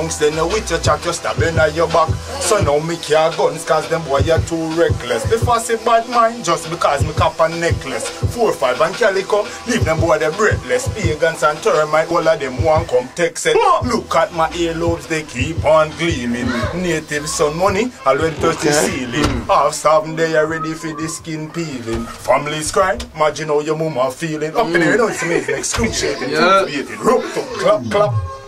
punks, then you with your chat, you stabbing at uh, your back. So now me care guns, cause them boy are too reckless. The fussy bad mind, just because me cap a necklace. Four, five and calico, leave them boy they breathless. Pagans and termite, all of them want come text it. Look at my earlobes, they keep on gleaming. Native Son money, I went touch the ceiling. Half seven they are ready for the skin peeling. Families crying, imagine how your mama feeling. Up in here, you know it's amazing, excruciating, Yeah. infuriating. Rope, clap, clap.